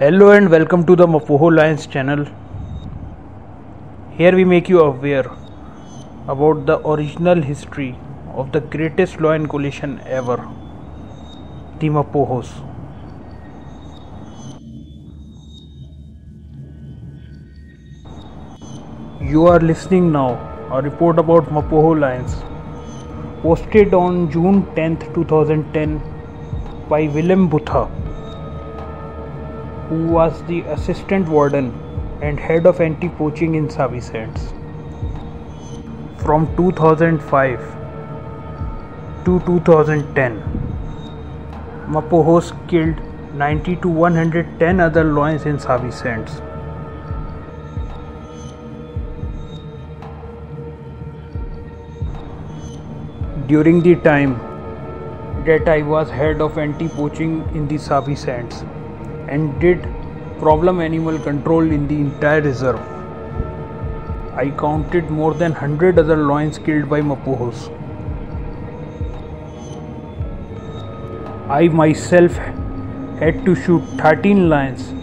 Hello and welcome to the Mapogo Lions channel. Here we make you aware about the original history of the greatest lion coalition ever, the Mapogos. You are listening now a report about Mapogo Lions posted on June 10th 2010 by Willem Botha who was the assistant warden and head of anti-poaching in Sabi Sands. From 2005 to 2010, Mapogos killed 90 to 110 other lions in Sabi Sands. During the time that I was head of anti-poaching in the Sabi Sands, and did problem animal control in the entire reserve. I counted more than 100 other lions killed by Mapogos. I myself had to shoot 13 lions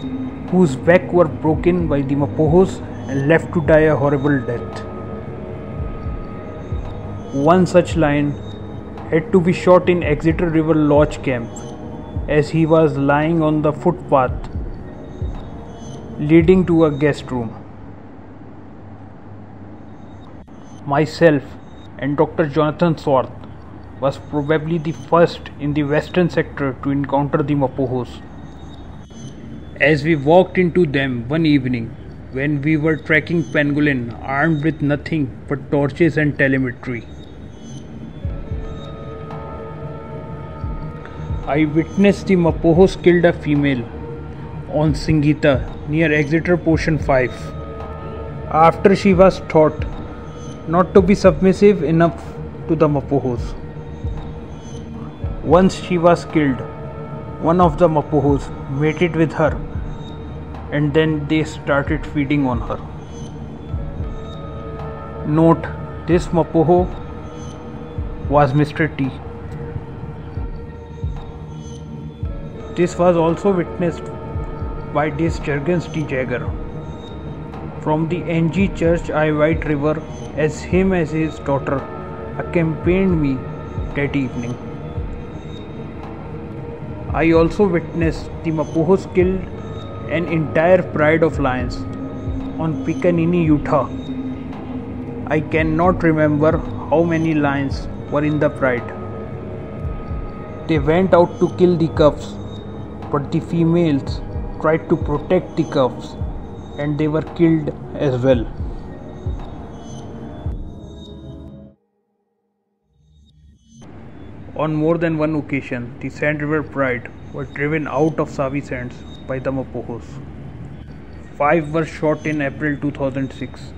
whose back were broken by the Mapogos and left to die a horrible death. One such lion had to be shot in Exeter River Lodge camp as he was lying on the footpath leading to a guest room. Myself and Dr. Jonathan Swarth was probably the first in the western sector to encounter the Mapogos. As we walked into them one evening when we were tracking pangolin armed with nothing but torches and telemetry. I witnessed the Mapogos killed a female on Singita near Exeter Portion 5 after she was taught not to be submissive enough to the Mapogos. Once she was killed, one of the Mapogos mated with her and then they started feeding on her. Note this Mapogo was Mr. T. This was also witnessed by this Jurgens T. Jagger from the NG Church I White River as him as his daughter accompanied me that evening. I also witnessed the Mapogos killed an entire pride of lions on Picanini, Utah. I cannot remember how many lions were in the pride. They went out to kill the cubs but the females tried to protect the cubs and they were killed as well. On more than one occasion, the Sand River Pride were driven out of Sabi Sands by the Mapogos. Five were shot in April 2006,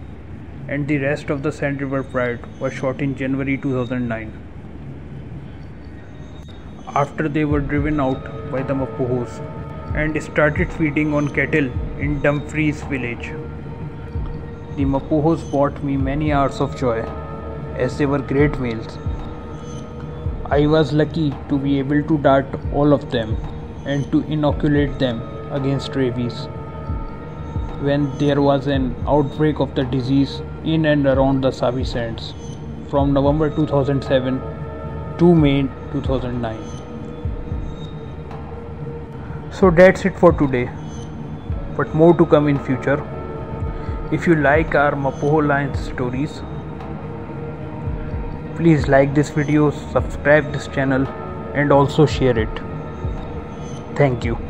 and the rest of the Sand River Pride were shot in January 2009 after they were driven out by the Mapogos and started feeding on cattle in Dumfries village. The Mapogos brought me many hours of joy as they were great meals. I was lucky to be able to dart all of them and to inoculate them against rabies. When there was an outbreak of the disease in and around the Sabi Sands from November 2007 to May 2009 so that's it for today. But more to come in future. If you like our mapogo lions stories please like this video subscribe this channel and also share it. Thank you